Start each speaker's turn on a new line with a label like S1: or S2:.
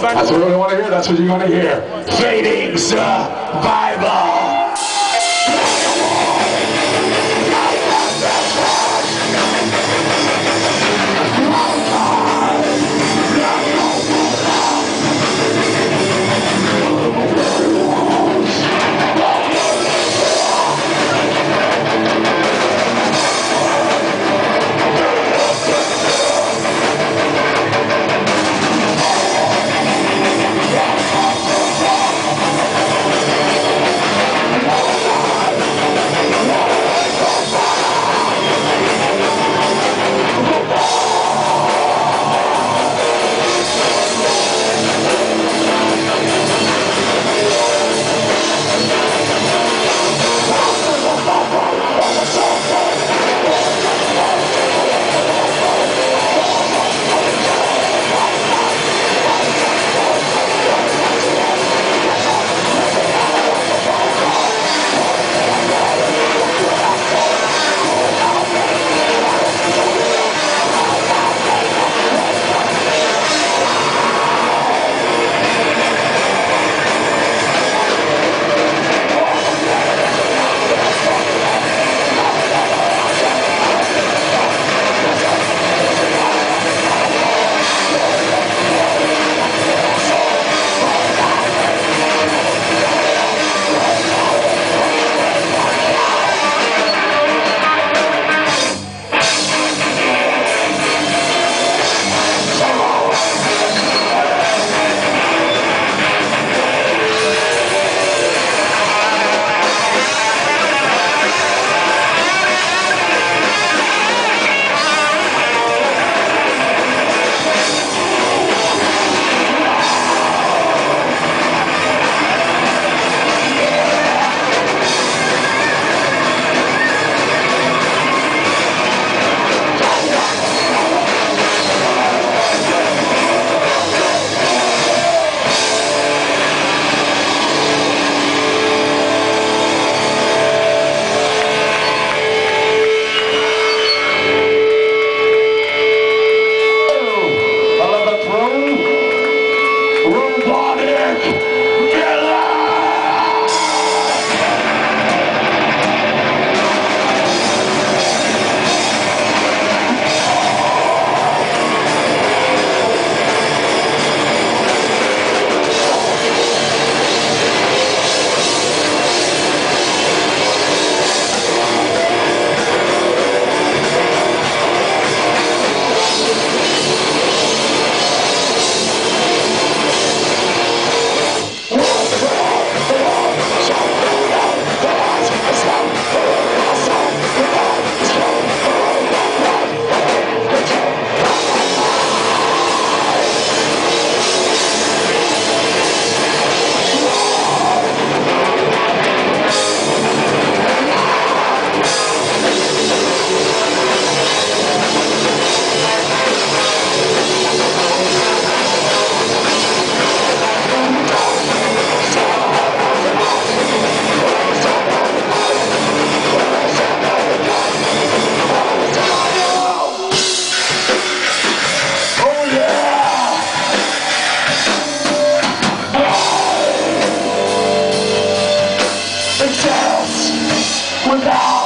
S1: That's what we want to hear. That's what you're going to hear. Fading survival. Uh, Cuidado! É